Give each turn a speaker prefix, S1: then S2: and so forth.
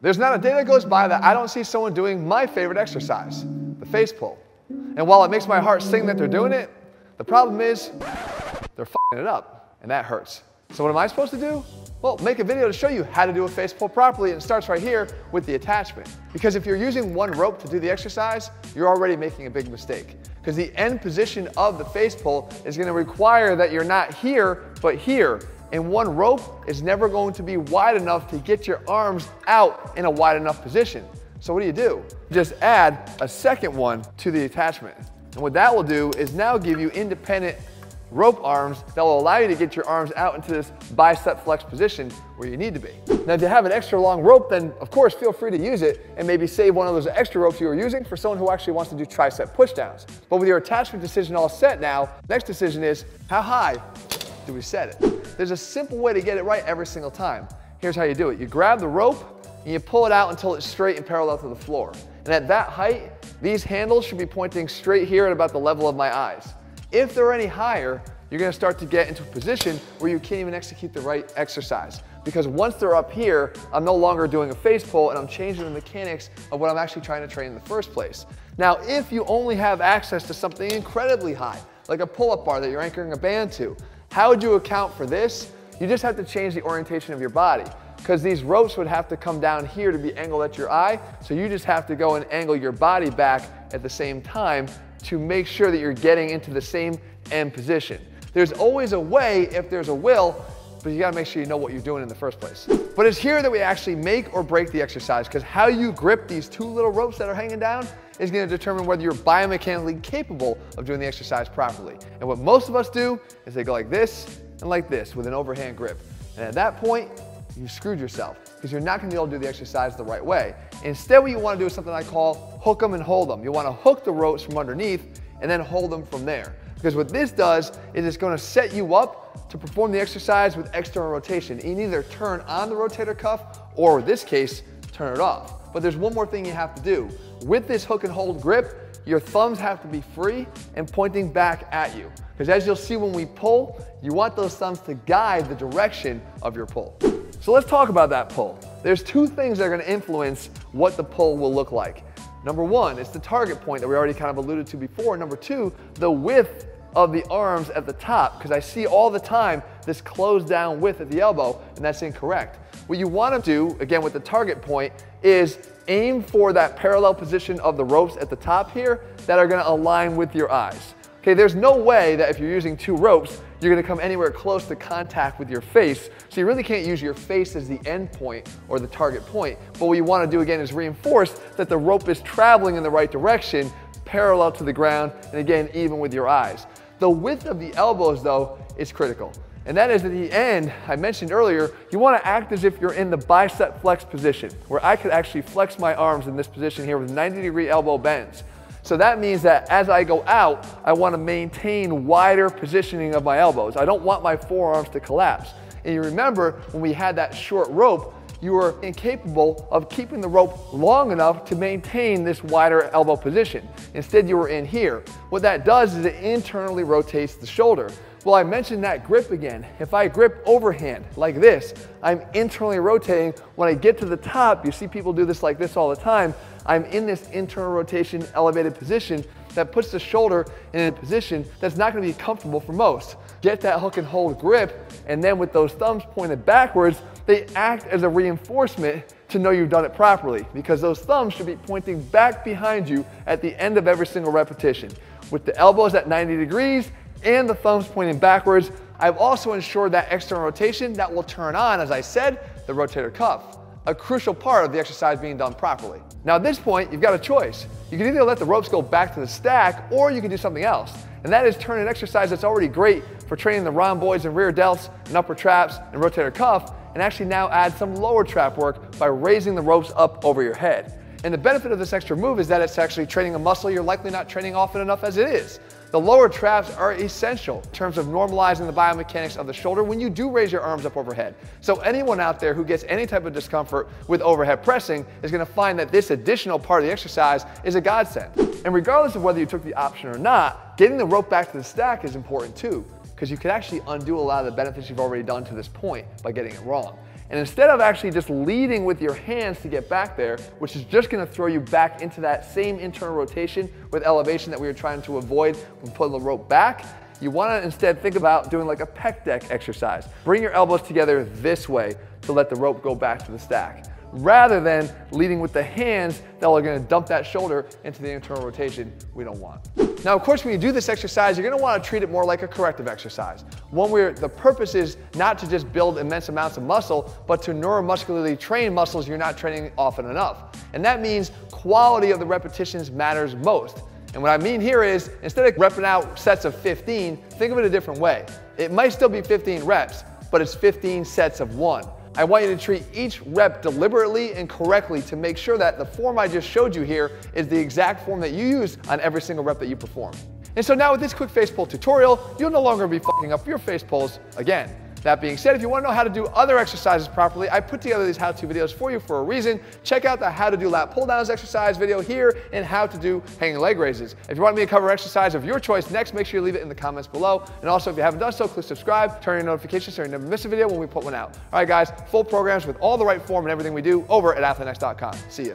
S1: There's not a day that goes by that I don't see someone doing my favorite exercise, the face pull. And while it makes my heart sing that they're doing it, the problem is they're fucking it up, and that hurts. So what am I supposed to do? Well, make a video to show you how to do a face pull properly and it starts right here with the attachment. Because if you're using one rope to do the exercise, you're already making a big mistake. Because the end position of the face pull is gonna require that you're not here, but here. And one rope is never going to be wide enough to get your arms out in a wide enough position. So what do you do? Just add a second one to the attachment. And what that will do is now give you independent rope arms that will allow you to get your arms out into this bicep flex position where you need to be. Now, if you have an extra long rope, then of course, feel free to use it and maybe save one of those extra ropes you were using for someone who actually wants to do tricep pushdowns. But with your attachment decision all set now, next decision is how high do we set it? There's a simple way to get it right every single time. Here's how you do it. You grab the rope and you pull it out until it's straight and parallel to the floor. And at that height, these handles should be pointing straight here at about the level of my eyes. If they're any higher, you're gonna start to get into a position where you can't even execute the right exercise. Because once they're up here, I'm no longer doing a face pull and I'm changing the mechanics of what I'm actually trying to train in the first place. Now, if you only have access to something incredibly high, like a pull-up bar that you're anchoring a band to, how would you account for this? You just have to change the orientation of your body because these ropes would have to come down here to be angled at your eye. So you just have to go and angle your body back at the same time to make sure that you're getting into the same end position. There's always a way if there's a will, but you gotta make sure you know what you're doing in the first place. But it's here that we actually make or break the exercise because how you grip these two little ropes that are hanging down is gonna determine whether you're biomechanically capable of doing the exercise properly. And what most of us do is they go like this and like this with an overhand grip. And at that point, you've screwed yourself because you're not gonna be able to do the exercise the right way. Instead, what you wanna do is something I call hook them and hold them. You wanna hook the ropes from underneath and then hold them from there. Because what this does is it's gonna set you up to perform the exercise with external rotation. You can either turn on the rotator cuff or in this case, turn it off. But there's one more thing you have to do. With this hook and hold grip, your thumbs have to be free and pointing back at you. Because as you'll see when we pull, you want those thumbs to guide the direction of your pull. So let's talk about that pull. There's two things that are gonna influence what the pull will look like. Number one, it's the target point that we already kind of alluded to before. Number two, the width of the arms at the top, because I see all the time this closed down width at the elbow, and that's incorrect. What you wanna do, again with the target point, is aim for that parallel position of the ropes at the top here that are gonna align with your eyes. Okay, there's no way that if you're using two ropes, you're gonna come anywhere close to contact with your face. So you really can't use your face as the end point or the target point. But what you wanna do again is reinforce that the rope is traveling in the right direction, parallel to the ground, and again, even with your eyes. The width of the elbows though is critical. And that is at the end, I mentioned earlier, you wanna act as if you're in the bicep flex position, where I could actually flex my arms in this position here with 90 degree elbow bends. So that means that as I go out, I want to maintain wider positioning of my elbows. I don't want my forearms to collapse. And you remember when we had that short rope, you were incapable of keeping the rope long enough to maintain this wider elbow position. Instead, you were in here. What that does is it internally rotates the shoulder. Well, I mentioned that grip again. If I grip overhand like this, I'm internally rotating. When I get to the top, you see people do this like this all the time, I'm in this internal rotation elevated position that puts the shoulder in a position that's not gonna be comfortable for most. Get that hook and hold grip, and then with those thumbs pointed backwards, they act as a reinforcement to know you've done it properly because those thumbs should be pointing back behind you at the end of every single repetition. With the elbows at 90 degrees and the thumbs pointing backwards, I've also ensured that external rotation that will turn on, as I said, the rotator cuff a crucial part of the exercise being done properly. Now at this point, you've got a choice. You can either let the ropes go back to the stack or you can do something else. And that is turn an exercise that's already great for training the rhomboids and rear delts and upper traps and rotator cuff and actually now add some lower trap work by raising the ropes up over your head. And the benefit of this extra move is that it's actually training a muscle you're likely not training often enough as it is. The lower traps are essential in terms of normalizing the biomechanics of the shoulder when you do raise your arms up overhead. So anyone out there who gets any type of discomfort with overhead pressing is gonna find that this additional part of the exercise is a godsend. And regardless of whether you took the option or not, getting the rope back to the stack is important too, because you can actually undo a lot of the benefits you've already done to this point by getting it wrong. And instead of actually just leading with your hands to get back there, which is just gonna throw you back into that same internal rotation with elevation that we were trying to avoid when pulling the rope back, you wanna instead think about doing like a pec deck exercise. Bring your elbows together this way to let the rope go back to the stack rather than leading with the hands that are gonna dump that shoulder into the internal rotation we don't want. Now, of course, when you do this exercise, you're gonna wanna treat it more like a corrective exercise. One where the purpose is not to just build immense amounts of muscle, but to neuromuscularly train muscles you're not training often enough. And that means quality of the repetitions matters most. And what I mean here is, instead of repping out sets of 15, think of it a different way. It might still be 15 reps, but it's 15 sets of one. I want you to treat each rep deliberately and correctly to make sure that the form I just showed you here is the exact form that you use on every single rep that you perform. And so now with this quick face pull tutorial, you'll no longer be fucking up your face pulls again. That being said, if you want to know how to do other exercises properly, I put together these how-to videos for you for a reason. Check out the how to do lat pull downs exercise video here and how to do hanging leg raises. If you want me to cover exercise of your choice next, make sure you leave it in the comments below. And also, if you haven't done so, click subscribe, turn on your notifications so you never miss a video when we put one out. All right, guys, full programs with all the right form and everything we do over at athleanx.com. See ya.